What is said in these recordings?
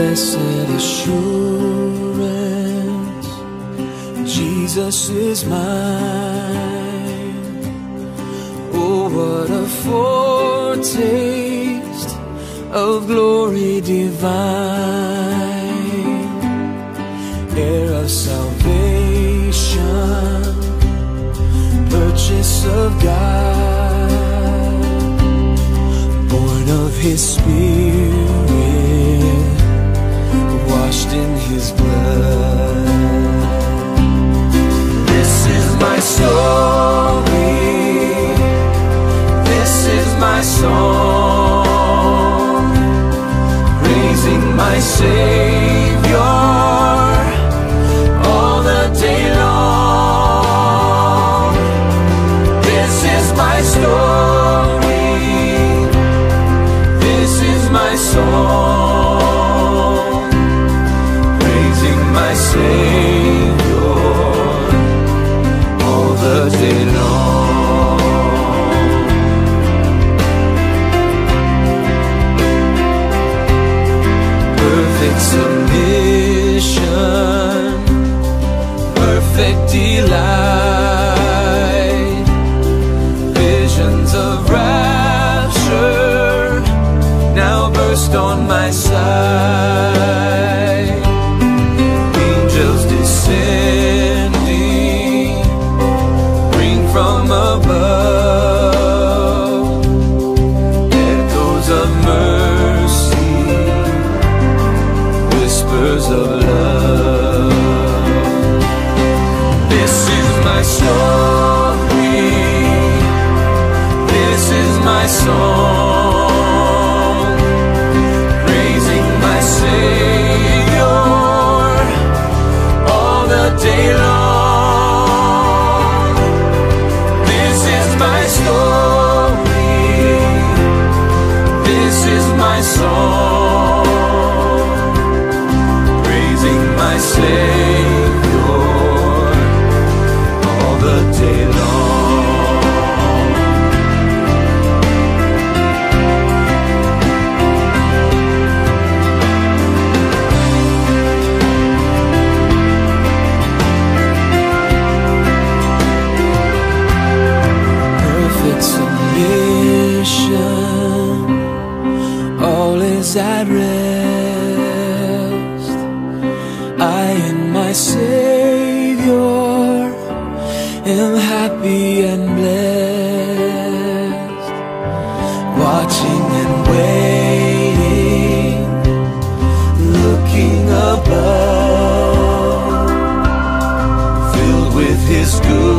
blessed assurance, Jesus is mine. Oh, what a foretaste of glory divine, heir of salvation, purchase of God, born of His Spirit, This is my story. This is my song, praising my Savior all the day long. This is my story. This is my song, Savior all perfect submission, perfect delight, with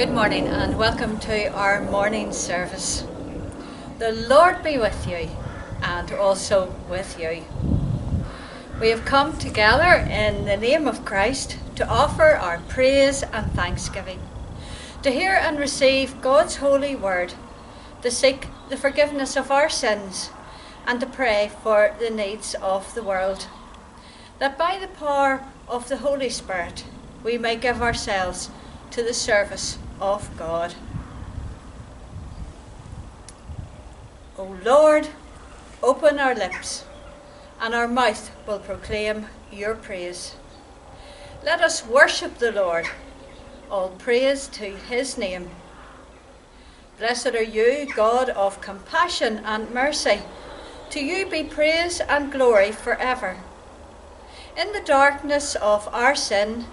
Good morning and welcome to our morning service. The Lord be with you and also with you. We have come together in the name of Christ to offer our praise and thanksgiving, to hear and receive God's holy word, to seek the forgiveness of our sins, and to pray for the needs of the world. That by the power of the Holy Spirit we may give ourselves to the service of God. O Lord, open our lips, and our mouth will proclaim your praise. Let us worship the Lord. All praise to his name. Blessed are you, God of compassion and mercy. To you be praise and glory forever. In the darkness of our sin,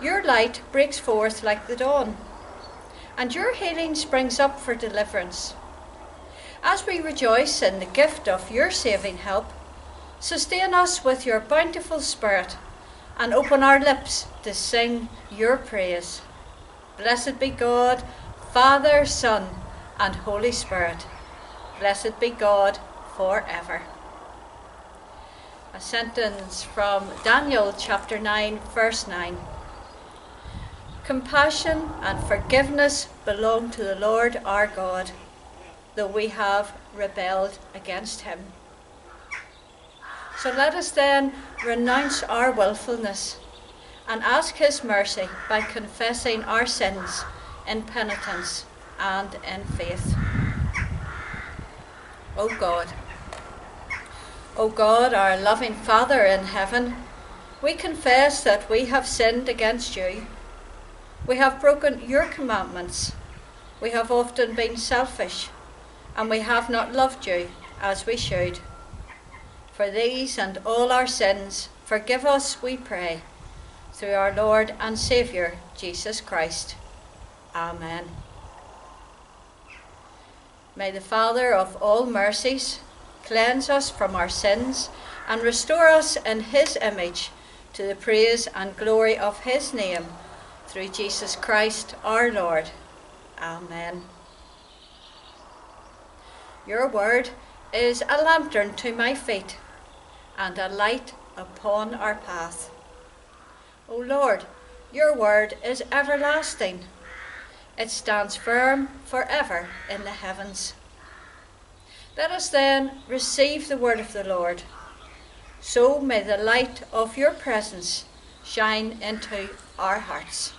your light breaks forth like the dawn, and your healing springs up for deliverance. As we rejoice in the gift of your saving help, sustain us with your bountiful Spirit and open our lips to sing your praise. Blessed be God, Father, Son, and Holy Spirit. Blessed be God forever. A sentence from Daniel chapter 9, verse 9. Compassion and forgiveness belong to the Lord our God, though we have rebelled against him. So let us then renounce our wilfulness and ask his mercy by confessing our sins in penitence and in faith. O God, O God, our loving Father in heaven, we confess that we have sinned against you we have broken your commandments. We have often been selfish, and we have not loved you as we should. For these and all our sins, forgive us, we pray, through our Lord and Saviour, Jesus Christ. Amen. May the Father of all mercies cleanse us from our sins and restore us in his image to the praise and glory of his name through Jesus Christ our Lord. Amen. Your word is a lantern to my feet and a light upon our path. O Lord, your word is everlasting. It stands firm forever in the heavens. Let us then receive the word of the Lord. So may the light of your presence shine into our hearts.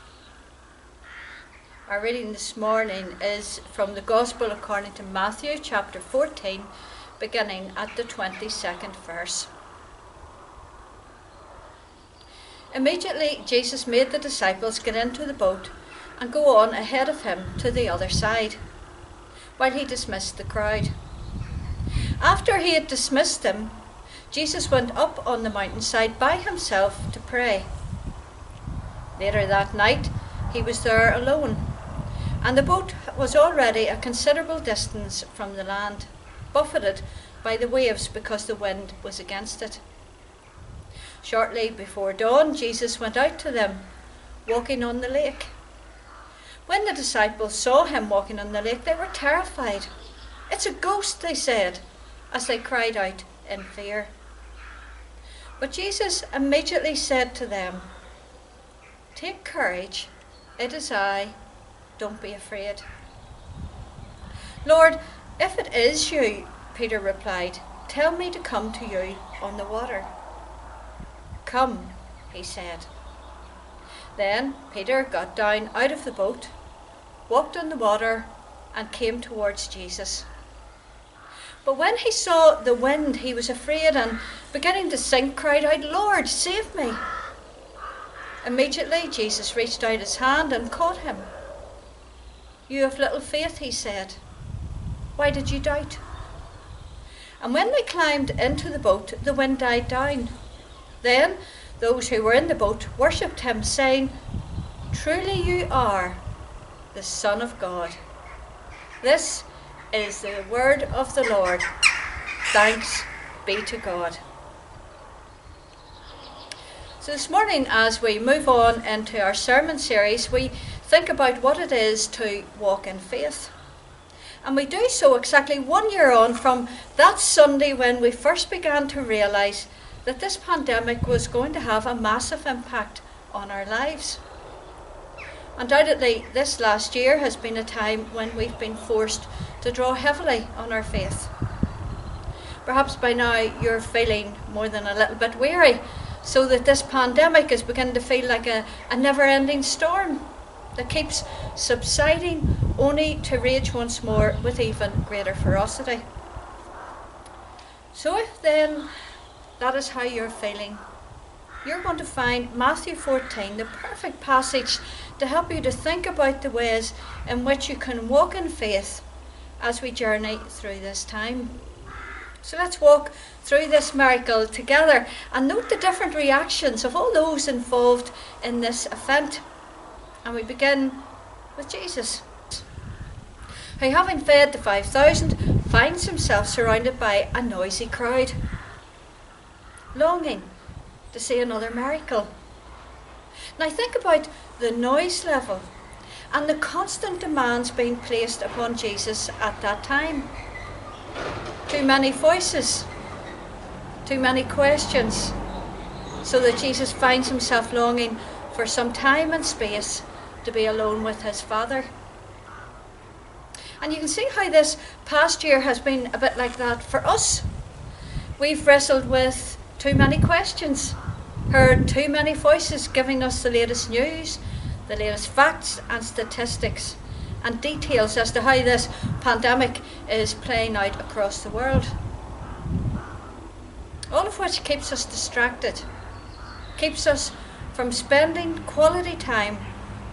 Our reading this morning is from the Gospel according to Matthew chapter 14, beginning at the 22nd verse. Immediately, Jesus made the disciples get into the boat and go on ahead of him to the other side, while he dismissed the crowd. After he had dismissed them, Jesus went up on the mountainside by himself to pray. Later that night, he was there alone and the boat was already a considerable distance from the land, buffeted by the waves because the wind was against it. Shortly before dawn, Jesus went out to them, walking on the lake. When the disciples saw him walking on the lake, they were terrified. It's a ghost, they said, as they cried out in fear. But Jesus immediately said to them, Take courage, it is I don't be afraid. Lord, if it is you, Peter replied, tell me to come to you on the water. Come, he said. Then Peter got down out of the boat, walked on the water, and came towards Jesus. But when he saw the wind, he was afraid and, beginning to sink, cried out, Lord, save me. Immediately, Jesus reached out his hand and caught him. You have little faith, he said. Why did you doubt? And when they climbed into the boat, the wind died down. Then those who were in the boat worshipped him, saying, Truly you are the Son of God. This is the word of the Lord. Thanks be to God. So, this morning, as we move on into our sermon series, we think about what it is to walk in faith. And we do so exactly one year on from that Sunday when we first began to realise that this pandemic was going to have a massive impact on our lives. Undoubtedly, this last year has been a time when we've been forced to draw heavily on our faith. Perhaps by now you're feeling more than a little bit weary, so that this pandemic is beginning to feel like a, a never ending storm that keeps subsiding only to rage once more with even greater ferocity. So, if then that is how you're feeling, you're going to find Matthew 14 the perfect passage to help you to think about the ways in which you can walk in faith as we journey through this time. So let's walk through this miracle together and note the different reactions of all those involved in this event. And we begin with Jesus, who, having fed the 5,000, finds himself surrounded by a noisy crowd, longing to see another miracle. Now, think about the noise level and the constant demands being placed upon Jesus at that time. Too many voices, too many questions, so that Jesus finds himself longing for some time and space to be alone with his Father. And you can see how this past year has been a bit like that for us. We've wrestled with too many questions, heard too many voices giving us the latest news, the latest facts and statistics, and details as to how this pandemic is playing out across the world. All of which keeps us distracted, keeps us from spending quality time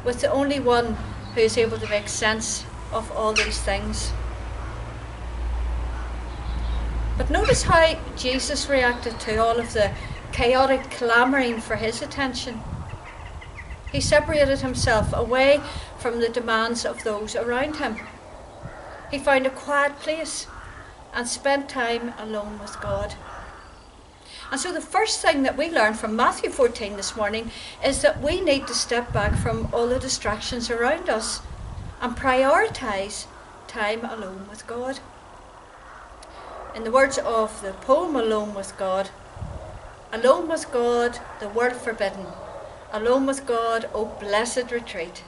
with the only one who is able to make sense of all these things. But notice how Jesus reacted to all of the chaotic clamouring for his attention. He separated himself away from the demands of those around him. He found a quiet place and spent time alone with God. And so, the first thing that we learn from Matthew 14 this morning is that we need to step back from all the distractions around us and prioritise time alone with God. In the words of the poem Alone with God, Alone with God, the world forbidden. Alone with God, O blessed retreat.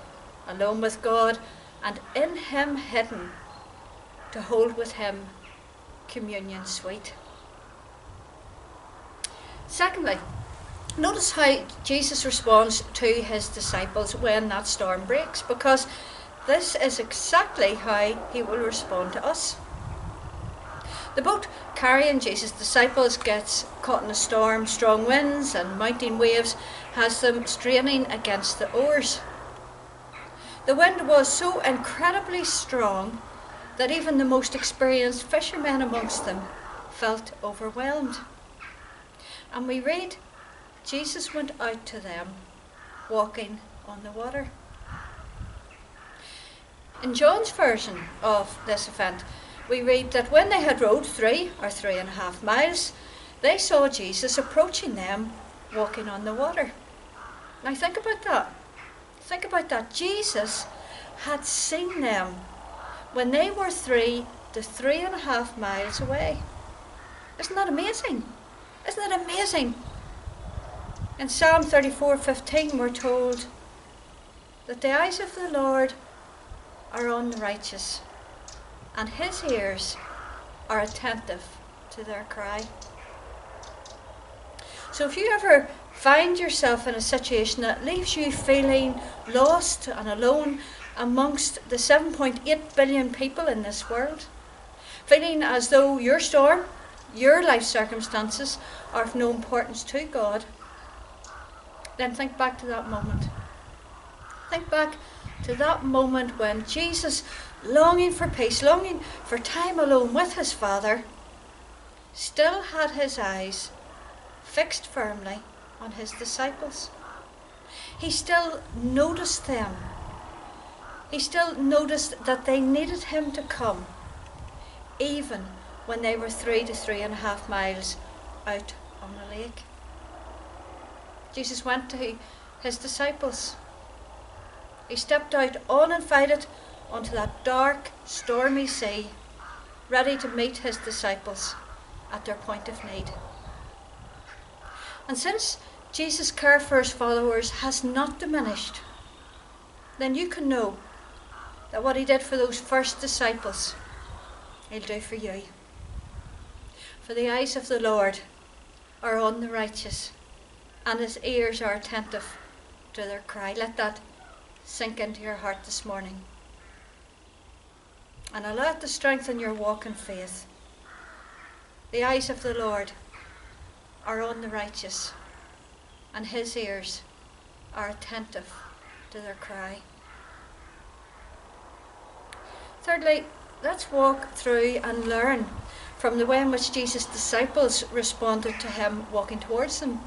Alone with God, and in Him hidden, to hold with Him communion sweet. Secondly, notice how Jesus responds to his disciples when that storm breaks, because this is exactly how he will respond to us. The boat carrying Jesus' disciples gets caught in a storm, strong winds and mounting waves has them straining against the oars. The wind was so incredibly strong that even the most experienced fishermen amongst them felt overwhelmed. And we read, Jesus went out to them, walking on the water. In John's version of this event, we read that when they had rowed three or three and a half miles, they saw Jesus approaching them, walking on the water. Now think about that. Think about that. Jesus had seen them when they were three to three and a half miles away. Isn't that amazing? Isn't that amazing? In Psalm 34:15 we're told that the eyes of the Lord are on the righteous, and his ears are attentive to their cry. So if you ever find yourself in a situation that leaves you feeling lost and alone amongst the 7.8 billion people in this world, feeling as though your storm, your life circumstances are of no importance to God, then think back to that moment. Think back to that moment when Jesus, longing for peace, longing for time alone with his Father, still had his eyes fixed firmly on his disciples. He still noticed them. He still noticed that they needed him to come, even when they were three to three and a half miles out on the lake. Jesus went to his disciples. He stepped out uninvited onto that dark, stormy sea, ready to meet his disciples at their point of need. And since Jesus' care for his followers has not diminished, then you can know that what he did for those first disciples, he'll do for you. For the eyes of the Lord are on the righteous, and his ears are attentive to their cry. Let that sink into your heart this morning. And allow it to strengthen your walk in faith. The eyes of the Lord are on the righteous, and his ears are attentive to their cry. Thirdly, let's walk through and learn from the way in which Jesus' disciples responded to him walking towards them.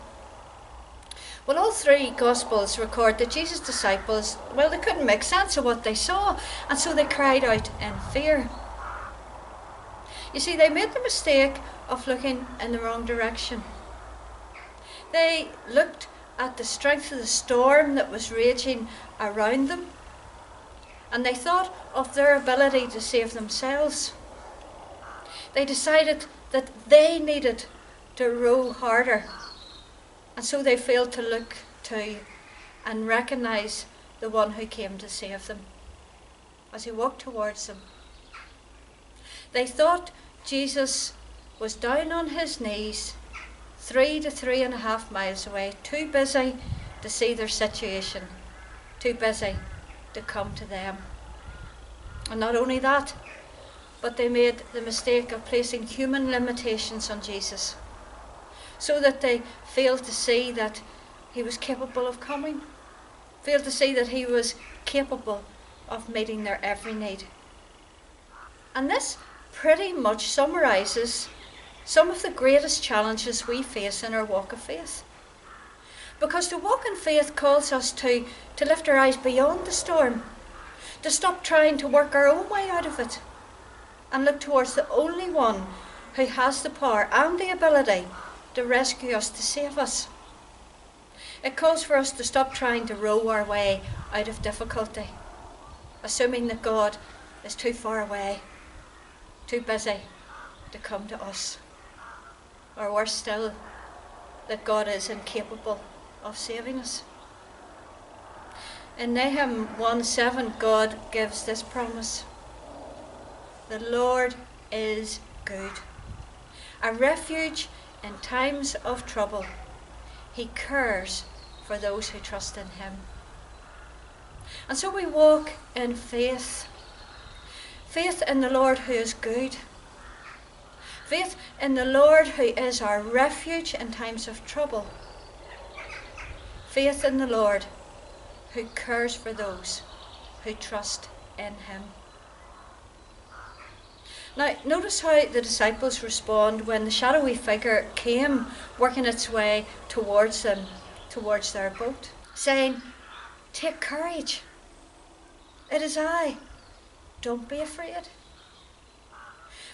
Well, all three Gospels record that Jesus' disciples, well, they couldn't make sense of what they saw, and so they cried out in fear. You see, they made the mistake of looking in the wrong direction. They looked at the strength of the storm that was raging around them, and they thought of their ability to save themselves. They decided that they needed to row harder, and so they failed to look to and recognize the one who came to save them as he walked towards them. They thought Jesus was down on his knees, three to three and a half miles away, too busy to see their situation, too busy to come to them. And not only that, but they made the mistake of placing human limitations on Jesus, so that they failed to see that he was capable of coming, failed to see that he was capable of meeting their every need. And this pretty much summarises some of the greatest challenges we face in our walk of faith. Because to walk in faith calls us to, to lift our eyes beyond the storm, to stop trying to work our own way out of it, and look towards the only one who has the power and the ability to rescue us, to save us. It calls for us to stop trying to row our way out of difficulty, assuming that God is too far away too busy to come to us. Or worse still, that God is incapable of saving us. In Nahum 1 7, God gives this promise The Lord is good, a refuge in times of trouble. He cares for those who trust in Him. And so we walk in faith Faith in the Lord who is good. Faith in the Lord who is our refuge in times of trouble. Faith in the Lord who cares for those who trust in Him. Now, notice how the disciples respond when the shadowy figure came working its way towards them, towards their boat, saying, Take courage. It is I. Don't be afraid.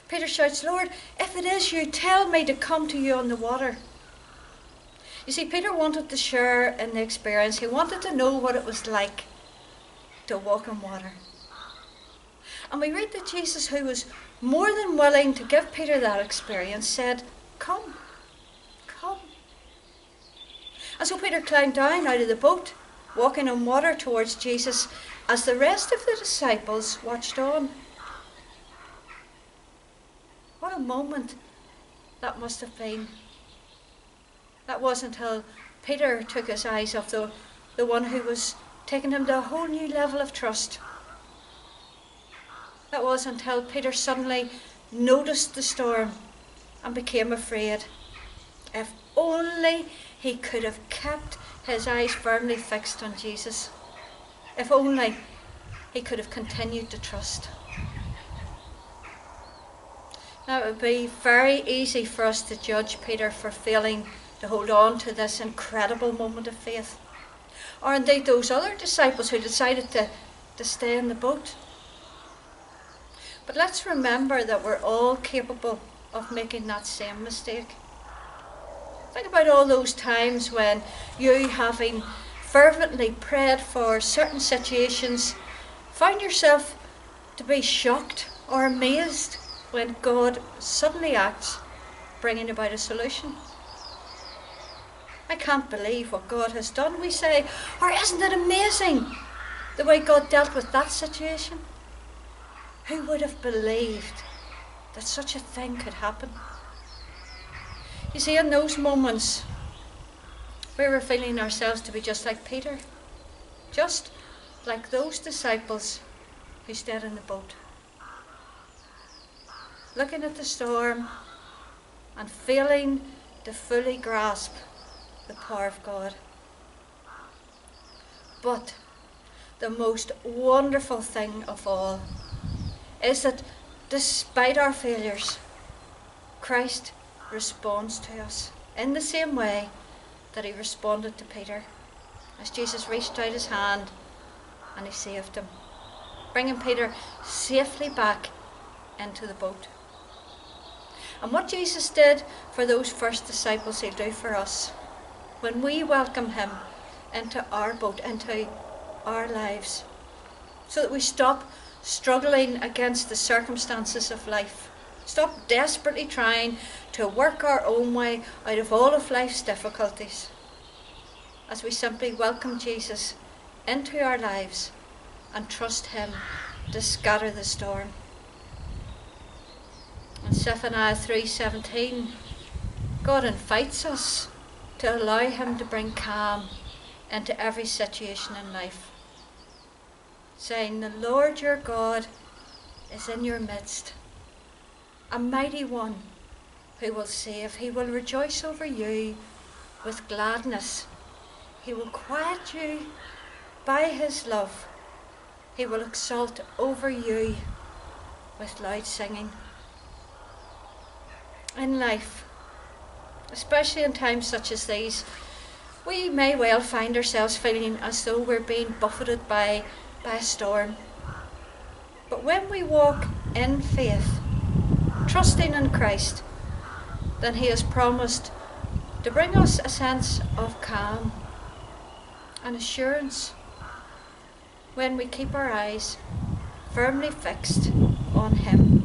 Peter shouts, Lord, if it is you, tell me to come to you on the water. You see, Peter wanted to share in the experience. He wanted to know what it was like to walk on water. And we read that Jesus, who was more than willing to give Peter that experience, said, Come, come. And so Peter climbed down out of the boat, walking on water towards Jesus, as the rest of the disciples watched on. What a moment that must have been. That wasn't until Peter took his eyes off the, the one who was taking him to a whole new level of trust. That was until Peter suddenly noticed the storm and became afraid. If only he could have kept his eyes firmly fixed on Jesus. If only he could have continued to trust. Now, it would be very easy for us to judge Peter for failing to hold on to this incredible moment of faith. Or indeed those other disciples who decided to, to stay in the boat. But let's remember that we're all capable of making that same mistake. Think about all those times when you, having fervently prayed for certain situations, find yourself to be shocked or amazed when God suddenly acts, bringing about a solution. I can't believe what God has done, we say, or isn't it amazing the way God dealt with that situation? Who would have believed that such a thing could happen? You see, in those moments, we were feeling ourselves to be just like Peter, just like those disciples who stayed in the boat, looking at the storm and failing to fully grasp the power of God. But the most wonderful thing of all is that despite our failures, Christ responds to us in the same way that he responded to Peter as Jesus reached out his hand and he saved him, bringing Peter safely back into the boat. And what Jesus did for those first disciples, he'll do for us. When we welcome him into our boat, into our lives, so that we stop struggling against the circumstances of life. Stop desperately trying to work our own way out of all of life's difficulties. As we simply welcome Jesus into our lives and trust Him to scatter the storm. In Zephaniah 3:17, God invites us to allow Him to bring calm into every situation in life, saying, "The Lord your God is in your midst, a mighty one who will save. He will rejoice over you with gladness. He will quiet you by His love." He will exult over you with loud singing. In life, especially in times such as these, we may well find ourselves feeling as though we're being buffeted by, by storm. But when we walk in faith, trusting in Christ, then He has promised to bring us a sense of calm and assurance when we keep our eyes firmly fixed on Him.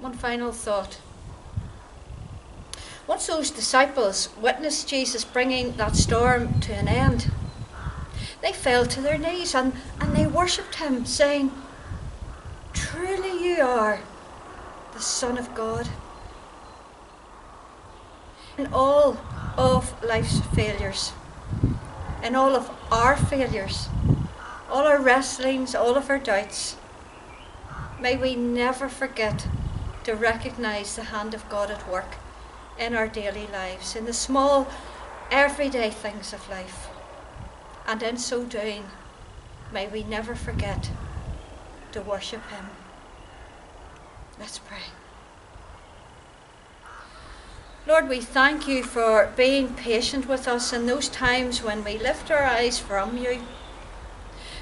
One final thought. Once those disciples witnessed Jesus bringing that storm to an end, they fell to their knees and, and they worshipped Him, saying, Truly you are the Son of God. In all of life's failures, in all of our failures, all our wrestlings, all of our doubts, may we never forget to recognize the hand of God at work in our daily lives, in the small, everyday things of life. And in so doing, may we never forget to worship Him. Let's pray. Lord, we thank you for being patient with us in those times when we lift our eyes from you.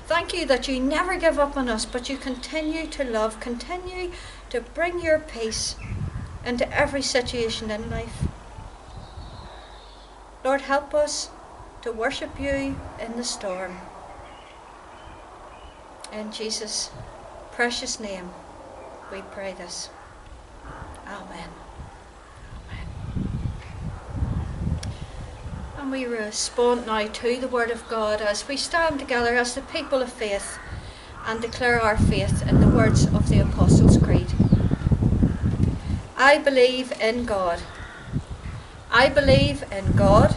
Thank you that you never give up on us, but you continue to love, continue to bring your peace into every situation in life. Lord, help us to worship you in the storm. In Jesus' precious name, we pray this. Amen. And we respond now to the Word of God as we stand together as the people of faith and declare our faith in the words of the Apostles' Creed. I believe in God. I believe in God,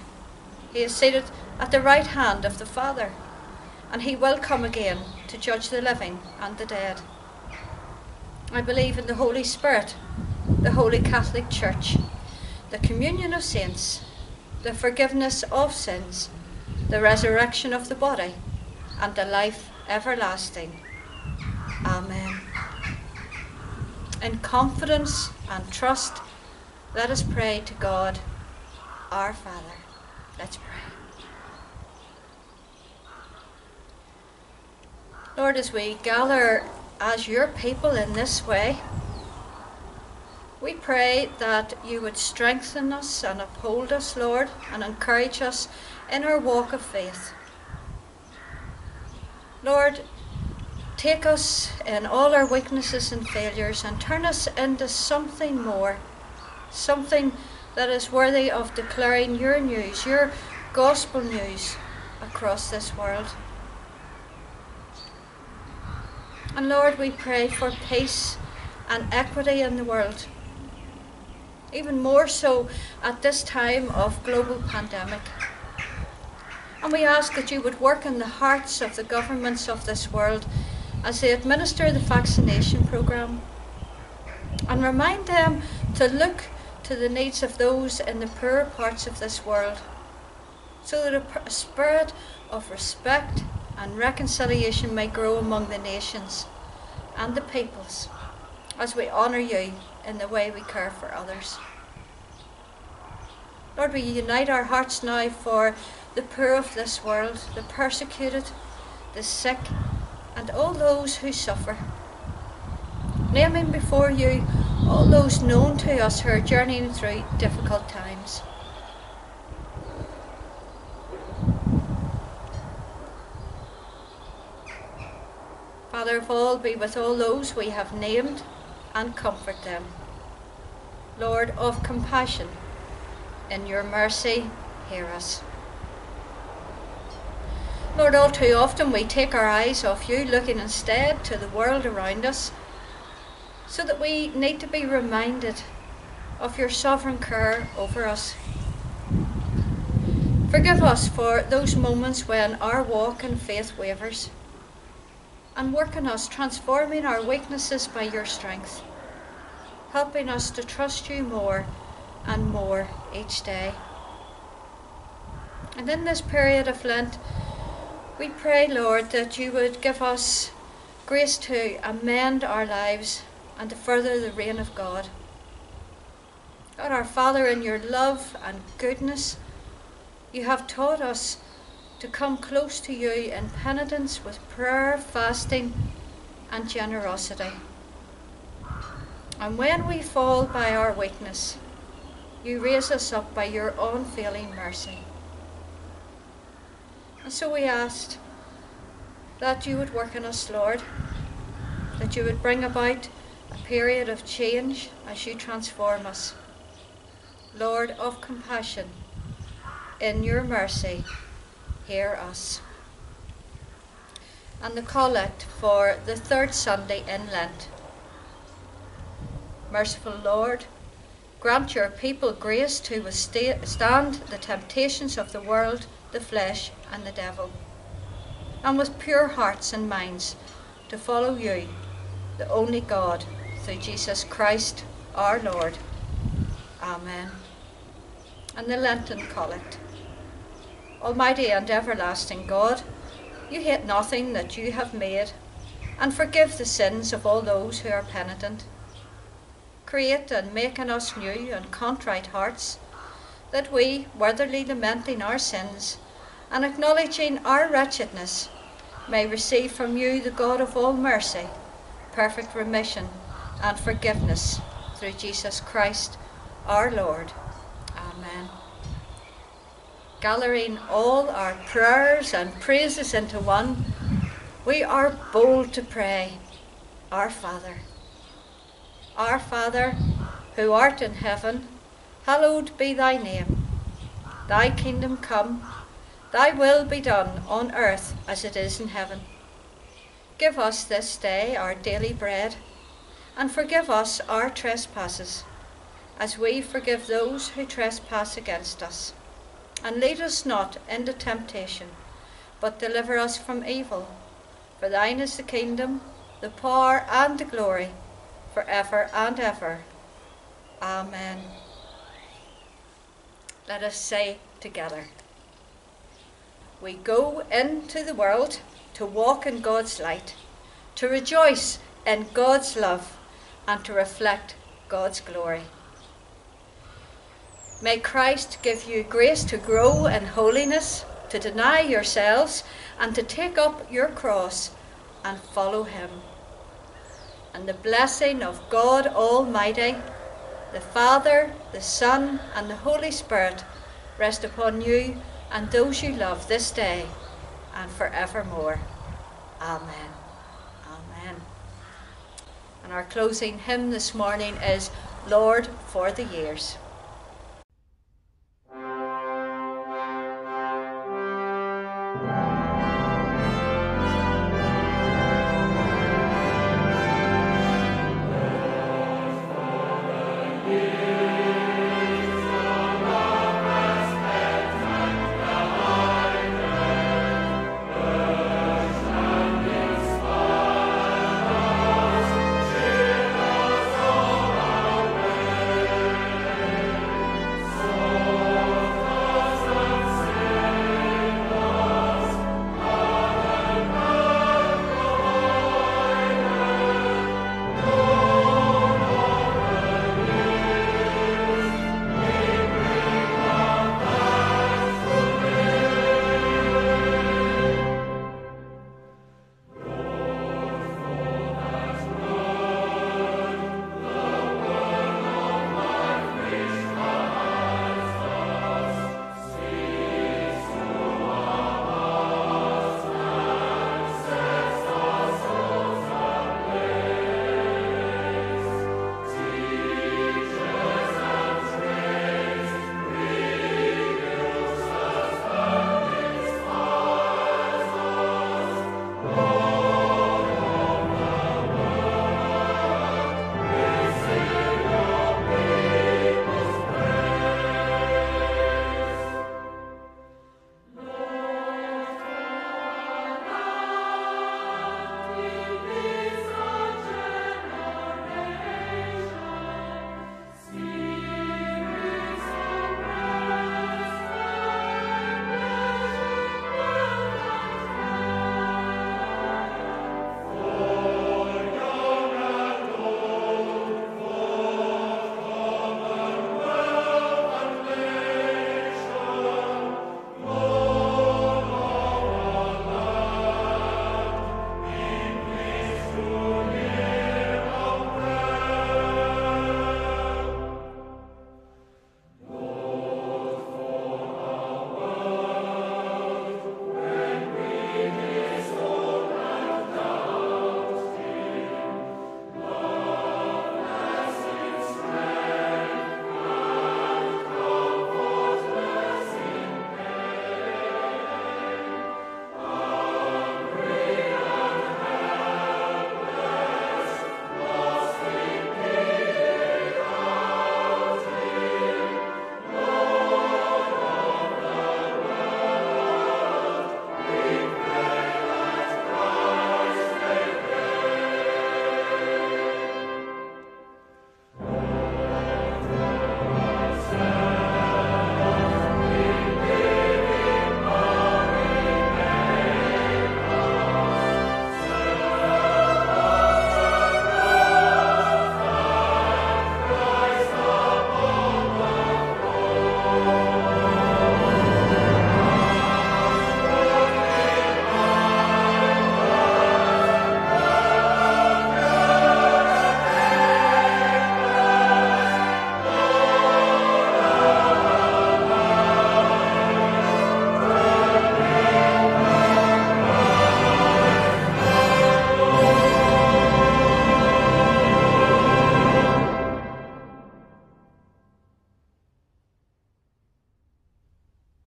He is seated at the right hand of the Father, and he will come again to judge the living and the dead. I believe in the Holy Spirit, the Holy Catholic Church, the communion of saints the forgiveness of sins, the resurrection of the body, and the life everlasting. Amen. In confidence and trust, let us pray to God, our Father. Let's pray. Lord, as we gather as your people in this way, we pray that you would strengthen us and uphold us, Lord, and encourage us in our walk of faith. Lord, take us in all our weaknesses and failures and turn us into something more, something that is worthy of declaring your news, your gospel news across this world. And Lord, we pray for peace and equity in the world. Even more so at this time of global pandemic. And we ask that you would work in the hearts of the governments of this world as they administer the vaccination programme and remind them to look to the needs of those in the poorer parts of this world so that a, spirit of respect and reconciliation may grow among the nations and the peoples as we honour you in the way we care for others. Lord, we unite our hearts now for the poor of this world, the persecuted, the sick, and all those who suffer. Naming before you all those known to us who are journeying through difficult times. Father of all, be with all those we have named and comfort them. Lord of compassion, in your mercy, hear us. Lord, all too often we take our eyes off you, looking instead to the world around us, so that we need to be reminded of your sovereign care over us. Forgive us for those moments when our walk in faith wavers, and work in us, transforming our weaknesses by your strength, helping us to trust you more and more each day. And in this period of Lent, we pray, Lord, that you would give us grace to amend our lives and to further the reign of God. God, our Father, in your love and goodness, you have taught us to come close to you in penitence with prayer, fasting, and generosity. And when we fall by our weakness, you raise us up by your unfailing mercy. And so we asked that you would work in us, Lord, that you would bring about period of change as you transform us. Lord of compassion, in your mercy, hear us. And the collect for the third Sunday in Lent. Merciful Lord, grant your people grace to withstand the temptations of the world the flesh, and the devil, and with pure hearts and minds to follow you, the only God, through Jesus Christ our Lord. Amen. And the Lenten Collect. Almighty and everlasting God, you hate nothing that you have made, and forgive the sins of all those who are penitent. Create and make in us new and contrite hearts that we, worthily lamenting our sins and acknowledging our wretchedness, may receive from you, the God of all mercy, perfect remission and forgiveness through Jesus Christ our Lord. Amen. Gathering all our prayers and praises into one, we are bold to pray, Our Father. Our Father, who art in heaven, hallowed be thy name. Thy kingdom come, thy will be done on earth as it is in heaven. Give us this day our daily bread, and forgive us our trespasses, as we forgive those who trespass against us. And lead us not into temptation, but deliver us from evil. For thine is the kingdom, the power, and the glory, for ever and ever. Amen. Let us say together We go into the world to walk in God's light, to rejoice in God's love, and to reflect God's glory. May Christ give you grace to grow in holiness, to deny yourselves, and to take up your cross and follow Him. And the blessing of God Almighty the Father, the Son, and the Holy Spirit rest upon you and those you love this day and forevermore. Amen. Amen. And our closing hymn this morning is Lord for the years.